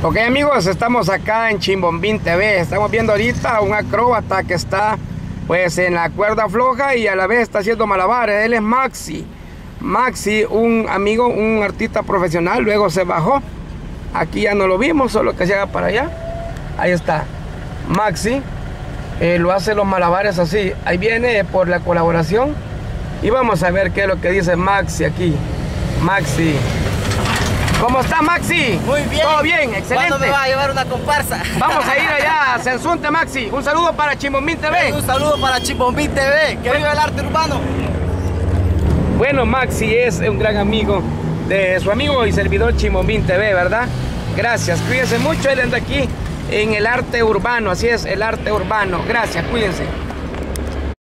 Ok amigos, estamos acá en Chimbombín TV. Estamos viendo ahorita un acróbata que está pues en la cuerda floja y a la vez está haciendo malabares. Él es Maxi. Maxi, un amigo, un artista profesional, luego se bajó. Aquí ya no lo vimos, solo que haga para allá. Ahí está. Maxi eh, lo hace los malabares así. Ahí viene por la colaboración. Y vamos a ver qué es lo que dice Maxi aquí. Maxi. ¿Cómo está Maxi? Muy bien. Todo bien, excelente. ¿Cuándo me va a llevar una comparsa? Vamos a ir allá a Sensunte, Maxi. Un saludo para Chimbombín TV. Un saludo para Chimbombín TV. Que viva el arte urbano. Bueno, Maxi es un gran amigo de su amigo y servidor Chimbombín TV, ¿verdad? Gracias, cuídense mucho. Él anda aquí en el arte urbano, así es, el arte urbano. Gracias, cuídense.